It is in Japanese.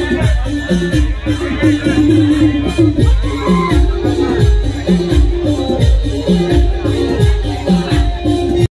すごい!